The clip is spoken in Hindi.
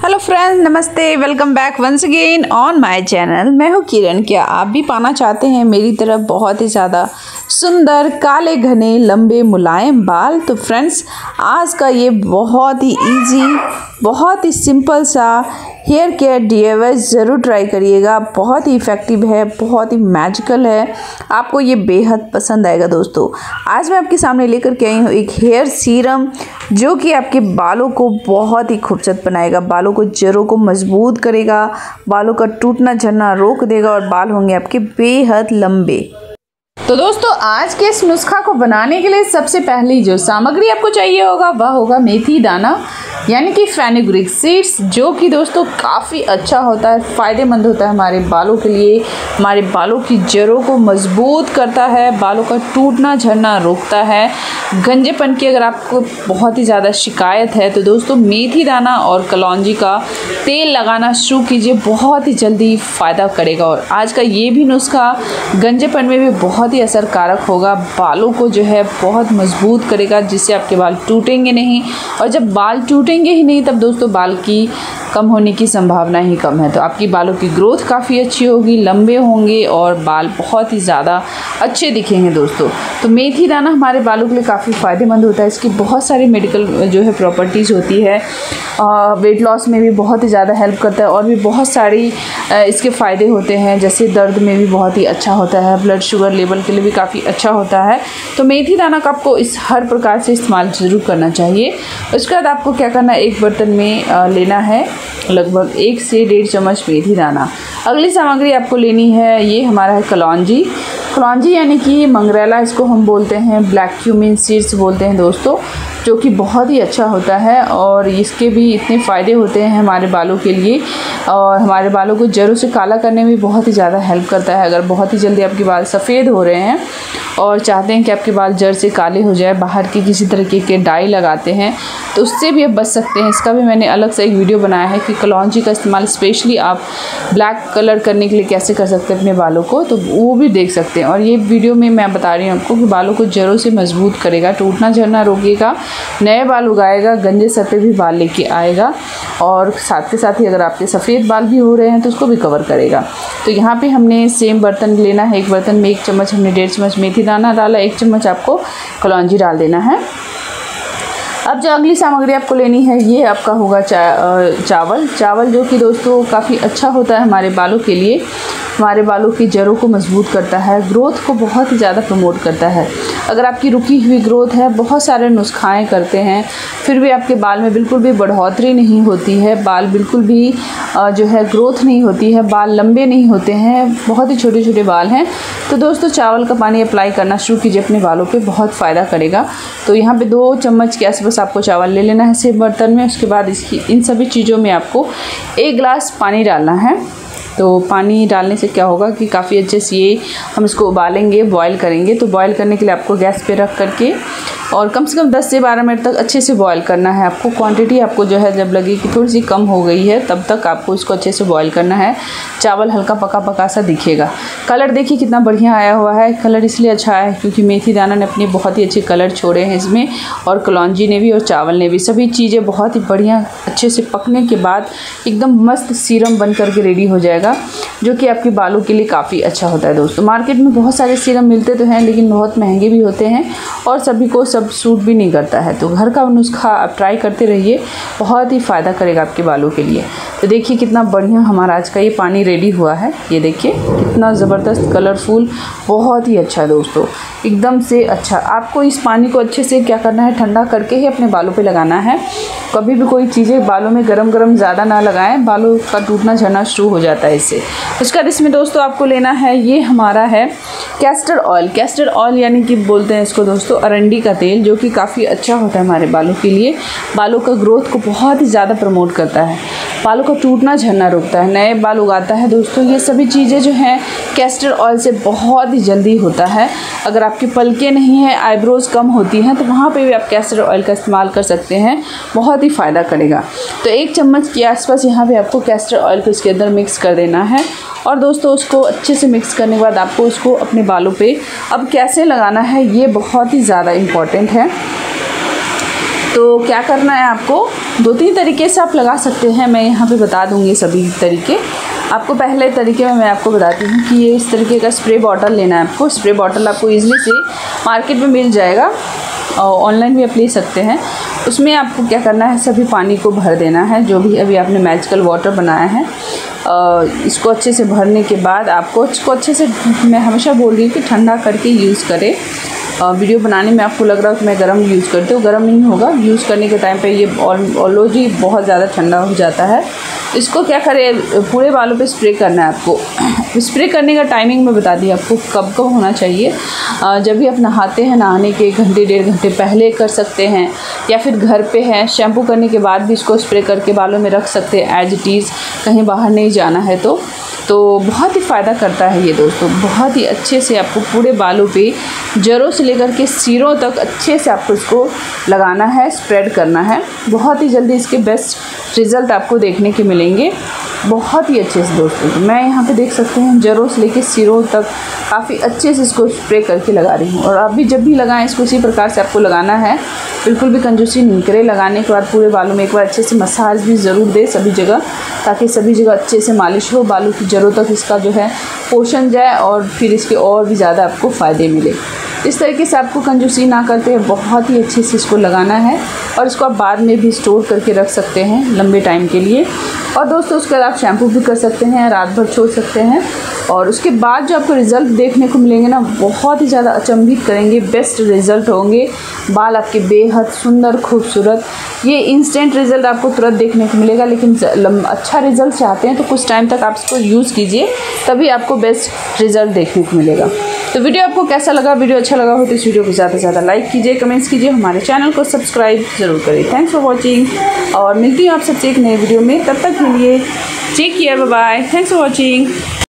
हेलो फ्रेंड्स नमस्ते welcome back once again on my channel मैं हूँ किरण। क्या आप भी पाना चाहते हैं मेरी तरफ़ बहुत ही ज़्यादा सुंदर, काले, घने, लंबे, मुलायम बाल? तो फ्रेंड्स आज का ये बहुत ही इजी बहुत ही सिंपल सा हेयर केयर डी ज़रूर ट्राई करिएगा। बहुत ही इफ़ेक्टिव है, बहुत ही मैजिकल है। आपको ये बेहद पसंद आएगा दोस्तों। आज मैं आपके सामने लेकर के आई हूँ एक हेयर सीरम जो कि आपके बालों को बहुत ही खूबसूरत बनाएगा। बालों को जड़ों को मज़बूत करेगा, बालों का टूटना, झड़ना रोक देगा और बाल होंगे आपके बेहद लंबे। तो दोस्तों, आज के इस नुस्खा को बनाने के लिए सबसे पहली जो सामग्री आपको चाहिए होगा, वह होगा मेथी दाना। यानी कि फेनुग्रिक सीड्स जो कि दोस्तों काफ़ी अच्छा होता है, फ़ायदेमंद होता है हमारे बालों के लिए। हमारे बालों की जड़ों को मज़बूत करता है, बालों का टूटना झड़ना रोकता है। गंजेपन की अगर आपको बहुत ही ज़्यादा शिकायत है तो दोस्तों मेथी दाना और कलौजी का तेल लगाना शुरू कीजिए, बहुत ही जल्दी फ़ायदा करेगा। और आज का ये भी नुस्खा गंजेपन में भी बहुत ही असरकारक होगा। बालों को जो है बहुत मज़बूत करेगा, जिससे आपके बाल टूटेंगे नहीं। और जब बाल टूटेंगे ही नहीं, तब दोस्तों बाल की कम होने की संभावना ही कम है। तो आपकी बालों की ग्रोथ काफ़ी अच्छी होगी, लंबे होंगे और बाल बहुत ही ज़्यादा अच्छे दिखेंगे दोस्तों। तो मेथी दाना हमारे बालों के लिए काफ़ी फ़ायदेमंद होता है। इसकी बहुत सारी मेडिकल जो है प्रॉपर्टीज़ होती है। वेट लॉस में भी बहुत ही ज़्यादा हेल्प करता है और भी बहुत सारी इसके फ़ायदे होते हैं। जैसे दर्द में भी बहुत ही अच्छा होता है। ब्लड शुगर लेवल के लिए भी काफ़ी अच्छा होता है। तो मेथी दाना का आपको इस हर प्रकार से इस्तेमाल ज़रूर करना चाहिए। उसके बाद आपको क्या करना है? एक बर्तन में लेना है। लगभग एक से डेढ़ चम्मच मेथी दाना। अगली सामग्री आपको लेनी है, ये हमारा है कलौजी। कलौजी यानी कि मंगरेला, इसको हम बोलते हैं ब्लैक क्यूमिन सीड्स बोलते हैं दोस्तों, जो कि बहुत ही अच्छा होता है और इसके भी इतने फ़ायदे होते हैं हमारे बालों के लिए और हमारे बालों को जड़ों से काला करने में बहुत ही ज़्यादा हेल्प करता है। अगर बहुत ही जल्दी आपके बाल सफ़ेद हो रहे हैं और चाहते हैं कि आपके बाल जड़ से काले हो जाए, बाहर के किसी तरीके के डाई लगाते हैं तो उससे भी आप बच सकते हैं। इसका भी मैंने अलग से एक वीडियो बनाया है कि कलौजी का इस्तेमाल स्पेशली आप ब्लैक कलर करने के लिए कैसे कर सकते हैं अपने बालों को तो वो भी देख सकते हैं। और ये वीडियो में मैं बता रही हूँ आपको कि बालों को जड़ों से मज़बूत करेगा, टूटना झड़ना रोकेगा, नए बाल उगाएगा गंजे सर पे भी बाल लेके आएगा और साथ के साथ ही अगर आपके सफ़ेद बाल भी हो रहे हैं तो उसको भी कवर करेगा। तो यहाँ पे हमने सेम बर्तन लेना है। एक बर्तन में एक चम्मच हमने डेढ़ चम्मच मेथी दाना डाला, एक चम्मच आपको कलौजी डाल देना है। अब जो अगली सामग्री आपको लेनी है ये आपका होगा चा, चावल। चावल जो कि दोस्तों काफ़ी अच्छा होता है हमारे बालों के लिए। हमारे बालों की जड़ों को मज़बूत करता है, ग्रोथ को बहुत ही ज़्यादा प्रमोट करता है। अगर आपकी रुकी हुई ग्रोथ है, बहुत सारे नुस्खाएँ करते हैं, फिर भी आपके बाल में बिल्कुल भी बढ़ोतरी नहीं होती है, बाल बिल्कुल भी जो है ग्रोथ नहीं होती है, बाल लंबे नहीं होते हैं, बहुत ही छोटे छोटे बाल हैं। तो दोस्तों, चावल का पानी अप्लाई करना शुरू कीजिए अपने बालों पे, बहुत फ़ायदा करेगा। तो यहाँ पे दो चम्मच के आसपास आपको चावल ले लेना है, सेब बर्तन में, उसके बाद इसकी, इन सभी चीज़ों में आपको एक गिलास पानी डालना है। तो पानी डालने से क्या होगा कि काफ़ी अच्छे से ये हम इसको उबालेंगे बॉईल करेंगे। तो बॉईल करने के लिए आपको गैस पे रख करके और कम से कम 10 से 12 मिनट तक अच्छे से बॉईल करना है। आपको क्वांटिटी आपको जो है, जब लगे कि थोड़ी सी कम हो गई है, तब तक आपको इसको अच्छे से बॉईल करना है। चावल हल्का पका पका सा दिखेगा। कलर देखिए कितना बढ़िया आया हुआ है। कलर इसलिए अच्छा है क्योंकि मेथी दाना ने अपने बहुत ही अच्छे कलर छोड़े हैं इसमें और कलौजी ने भी और चावल ने भी। सभी चीज़ें बहुत ही बढ़िया अच्छे से पकने के बाद एकदम मस्त सीरम बन करके रेडी हो जाएगा, जो कि आपके बालों के लिए काफ़ी अच्छा होता है दोस्तों। मार्केट में बहुत सारे सीरम मिलते तो हैं, लेकिन बहुत महँगे भी होते हैं और सभी को सब सूट भी नहीं करता है। तो घर का नुस्खा आप ट्राई करते रहिए, बहुत ही फ़ायदा करेगा आपके बालों के लिए। तो देखिए कितना बढ़िया हमारा आज का ये पानी रेडी हुआ है। ये देखिए, कितना ज़बरदस्त कलरफुल बहुत ही अच्छा है दोस्तों। एकदम से अच्छा। आपको इस पानी को अच्छे से क्या करना है, ठंडा करके ही अपने बालों पे लगाना है। कभी भी कोई चीज़ें बालों में गरम गरम ज़्यादा ना लगाएँ, बालों का टूटना झड़ना शुरू हो जाता है इससे। उसके बाद इसमें दोस्तों आपको लेना है, ये हमारा है कैस्टर ऑयल कैस्टर ऑयल यानी कि बोलते हैं इसको दोस्तों, अरंडी का तेल, जो कि काफ़ी अच्छा होता है हमारे बालों के लिए। बालों का ग्रोथ को बहुत ही ज़्यादा प्रमोट करता है। बालों का टूटना झड़ना रोकता है, नए बाल उगाता है। दोस्तों, ये सभी चीज़ें जो हैं कैस्टर ऑयल से बहुत ही जल्दी होता है। अगर आपकी पलकें नहीं हैं आईब्रोज़ कम होती हैं तो वहाँ पे भी आप कैस्टर ऑयल का इस्तेमाल कर सकते हैं। बहुत ही फ़ायदा करेगा। तो एक चम्मच के आसपास यहाँ पर आपको कैस्टर ऑयल को इसके अंदर मिक्स कर देना है। और दोस्तों, उसको अच्छे से मिक्स करने के बाद आपको उसको अपने बालों पे अब कैसे लगाना है, ये बहुत ही ज़्यादा इंपॉर्टेंट है। तो क्या करना है आपको? दो तीन तरीके से आप लगा सकते हैं, मैं यहाँ पे बता दूँगी सभी तरीके। आपको पहले तरीके में मैं आपको बताती हूँ कि ये इस तरीके का स्प्रे बॉटल लेना है आपको। स्प्रे बॉटल आपको ईजिली से मार्केट में मिल जाएगा, और ऑनलाइन भी आप ले सकते हैं। उसमें आपको क्या करना है, सभी पानी को भर देना है, जो भी अभी आपने मैजिकल वाटर बनाया है। इसको अच्छे से भरने के बाद आपको इसको अच्छे से, मैं हमेशा बोल रही हूँ कि ठंडा करके यूज़ करें। वीडियो बनाने में आपको लग रहा है कि मैं गर्म यूज़ करती हूँ, गर्म नहीं होगा। यूज़ करने के टाइम पे ये ऑलरेडी बहुत ज़्यादा ठंडा हो जाता है। इसको क्या करें, पूरे बालों पे स्प्रे करना है आपको। स्प्रे करने का टाइमिंग मैं बता दी आपको, कब कब होना चाहिए। जब भी आप नहाते हैं, नहाने के घंटे, डेढ़ घंटे पहले कर सकते हैं, या फिर घर पे है। शैम्पू करने के बाद भी इसको स्प्रे करके बालों में रख सकते हैं। एज इट इज़ कहीं बाहर नहीं जाना है तो। तो बहुत ही फ़ायदा करता है ये दोस्तों। बहुत ही अच्छे से आपको पूरे बालों पे जड़ों से लेकर के सिरों तक अच्छे से आपको इसको लगाना है स्प्रेड करना है। बहुत ही जल्दी इसके बेस्ट रिज़ल्ट आपको देखने के मिलेंगे। बहुत ही अच्छे से दोस्तों मैं यहाँ पे देख सकते हैं जड़ों से लेकर सिरों तक काफ़ी अच्छे से इसको स्प्रे करके लगा रही हूँ। और आप भी जब भी लगाएँ, इसको इसी प्रकार से आपको लगाना है। बिल्कुल भी कंजूसी नहीं करे। लगाने के बाद पूरे बालों में एक बार अच्छे से मसाज भी ज़रूर दे सभी जगह, ताकि सभी जगह अच्छे से मालिश हो, बालों की जड़ों तक इसका जो है पोषण जाए और फिर इसके और भी ज़्यादा आपको फ़ायदे मिले। इस तरीके से आपको कंजूसी ना करते हैं बहुत ही अच्छे से इसको लगाना है और इसको आप बाद में भी स्टोर करके रख सकते हैं लंबे टाइम के लिए। और दोस्तों, उसके बाद आप शैम्पू भी कर सकते हैं, रात भर छोड़ सकते हैं। और उसके बाद जो आपको रिज़ल्ट देखने को मिलेंगे ना, बहुत ही ज़्यादा अचंभित करेंगे, बेस्ट रिज़ल्ट होंगे। बाल आपके बेहद सुंदर, खूबसूरत। ये इंस्टेंट रिज़ल्ट आपको तुरंत देखने को मिलेगा, लेकिन अच्छा रिज़ल्ट चाहते हैं तो कुछ टाइम तक आप इसको यूज़ कीजिए, तभी आपको बेस्ट रिज़ल्ट देखने को मिलेगा। तो वीडियो आपको कैसा लगा? वीडियो अच्छा लगा हो तो इस वीडियो को ज़्यादा से ज़्यादा लाइक कीजिए कमेंट्स कीजिए, हमारे चैनल को सब्सक्राइब ज़रूर करें थैंक्स फॉर वॉचिंग और मिलती हूँ आप सबसे एक नए वीडियो में। तब तक के लिए take care bye thanks for watching